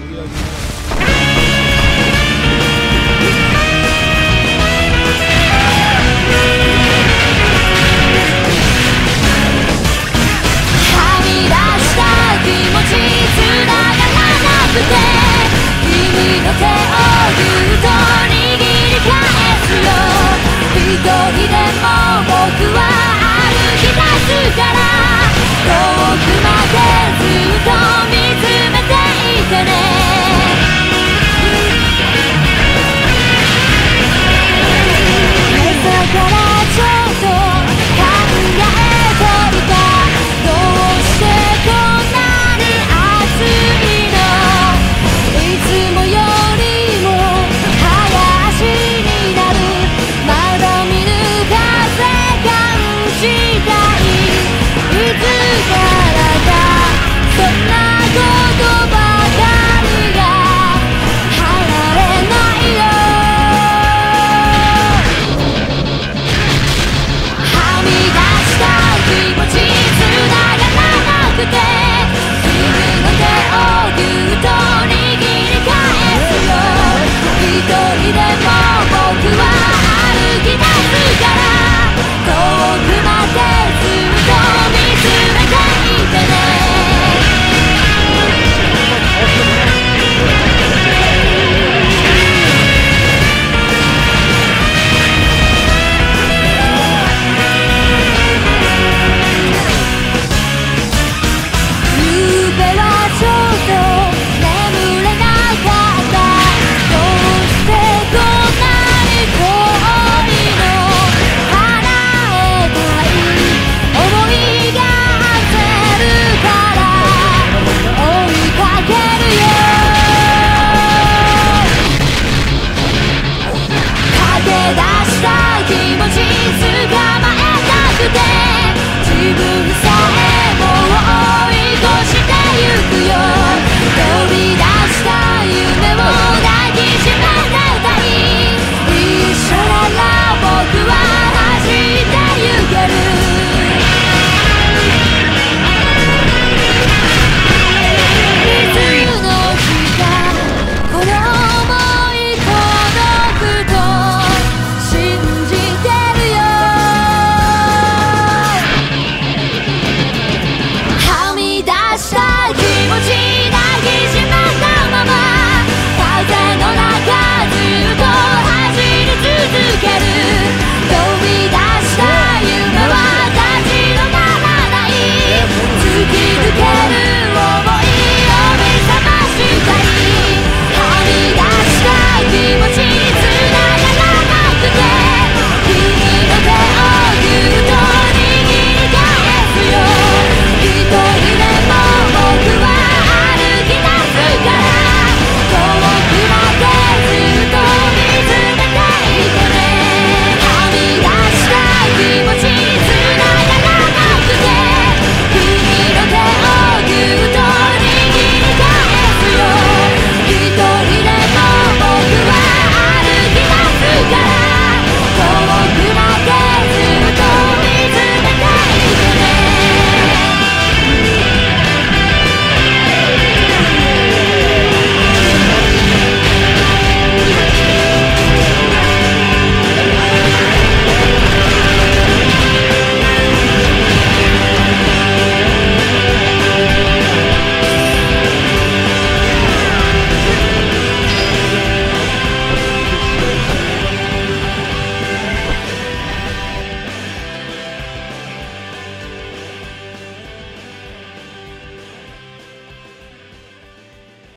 buraya